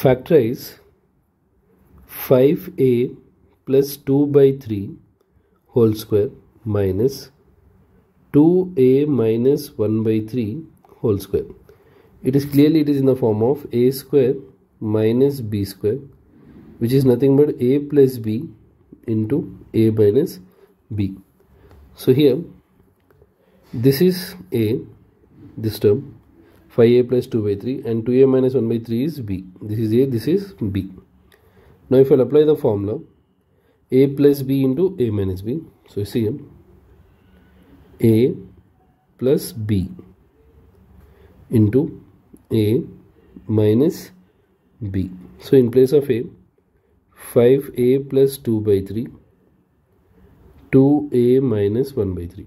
Factorize 5a plus 2 by 3 whole square minus 2a minus 1 by 3 whole square. It is clearly it is in the form of a square minus b square which is nothing but a plus b into a minus b. So here this is a this term 5a plus 2 by 3 and 2a minus 1 by 3 is b. This is a, this is b. Now if I'll apply the formula a plus b into a minus b. So you see a plus b into a minus b. So in place of a 5a plus 2 by 3 2a minus 1 by 3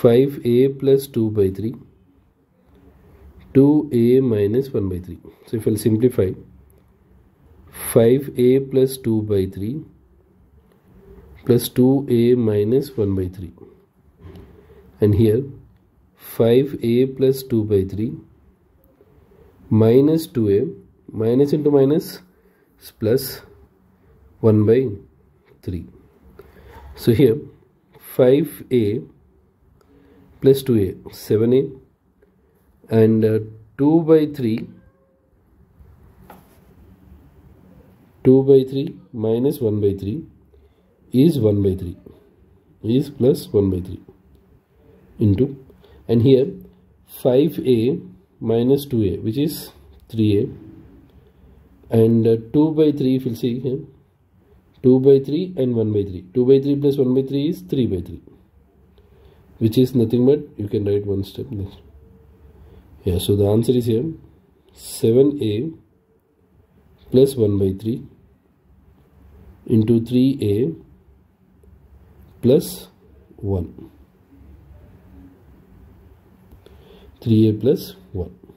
5a plus 2 by 3 2a minus 1 by 3. So if I'll simplify 5a plus 2 by 3 plus 2a minus 1 by 3 and here 5a plus 2 by 3 minus 2a minus into minus is plus 1 by 3 so here 5a plus 2a 7a and uh, 2 by 3 2 by 3 minus 1 by 3 is 1 by 3 is plus 1 by 3 into and here 5a minus 2a which is 3a and uh, 2 by 3 if you see here 2 by 3 and 1 by 3 2 by 3 plus 1 by 3 is 3 by 3 which is nothing but you can write one step next yeah so the answer is here. 7a plus 1 by 3 into 3a plus 1 3a plus 1